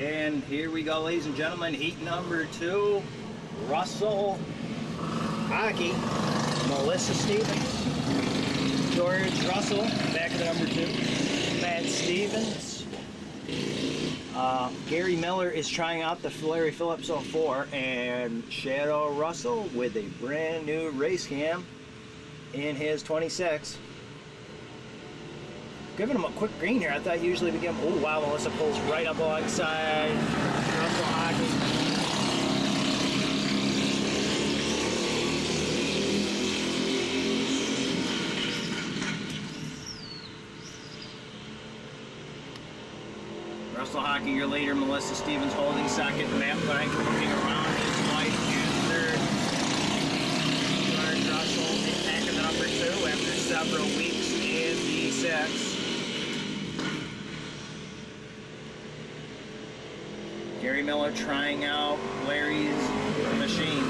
And here we go, ladies and gentlemen. Heat number two. Russell Hockey. Melissa Stevens. George Russell, back the number two. Matt Stevens. Uh, Gary Miller is trying out the Larry Phillips 04 and Shadow Russell with a brand new race cam in his 26. Giving him a quick green here. I thought usually we give him, oh wow, Melissa pulls right up alongside Russell Hockey. Russell Hockey, your leader, Melissa Stevens holding second, Matt Plank looking around his wife in third. George Russell in the number two after several weeks in the six. Gary Miller trying out Larry's machine.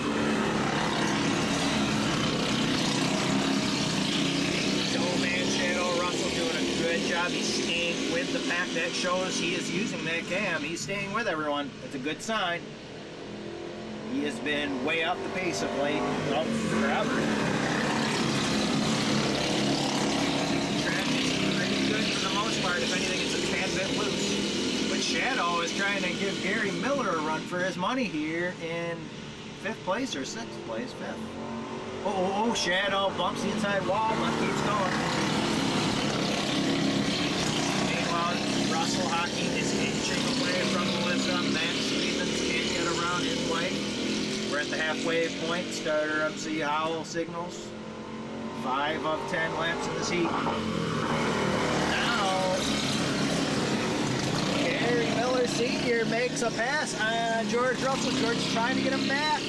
man Shadow oh, Russell doing a good job. He's staying with the pack. That shows he is using that cam. He's staying with everyone. That's a good sign. He has been way up the pace of late, well, forever. Track is pretty good for the most part. If anything, it's a tad bit loose. But Shadow trying to give Gary Miller a run for his money here in fifth place or sixth place, fifth. Oh, oh, oh, Shadow bumps the inside wall, but keeps going. Meanwhile, Russell Hockey is inching away from Melissa. Matt Stevens can't get around his way. We're at the halfway point. Starter up, MC Howell signals. Five of ten laps in this heat. Now, Gary Miller Sr. makes a pass on George Russell. George trying to get him back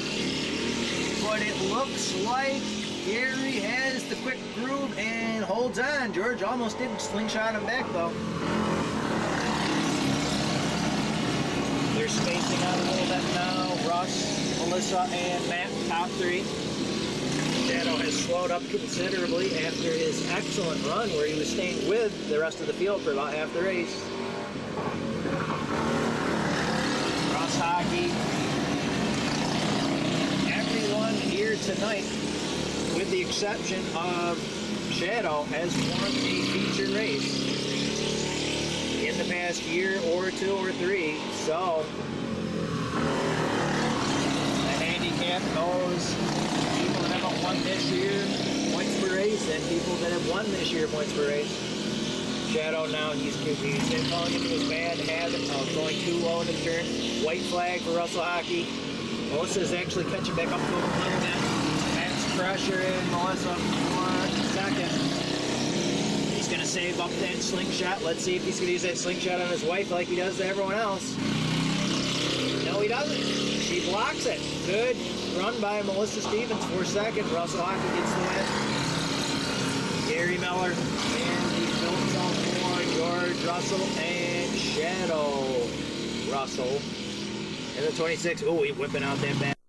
but it looks like Gary has the quick groove and holds on. George almost did slingshot him back though. They're spacing out a little bit now. Russ, Melissa, and Matt, top three. Shadow has slowed up considerably after his excellent run where he was staying with the rest of the field for about half the race. Russ Hockey, everyone tonight, with the exception of Shadow, has won a feature race in the past year or two or three. So the handicap goes people that haven't won this year points per race and people that have won this year points per race. Shadow now he's he's falling into his bad habit of going too low in the turn. White flag for Russell Hockey. Melissa's actually catching back up to him. Matt's pressuring Melissa for second. He's going to save up that slingshot. Let's see if he's going to use that slingshot on his wife like he does to everyone else. No, he doesn't. She blocks it. Good run by Melissa Stevens for second. Russell Hockey gets the win. Gary Miller and the Phillips on four. George Russell and Shadow Russell. And the 26, oh, he's whipping out that back.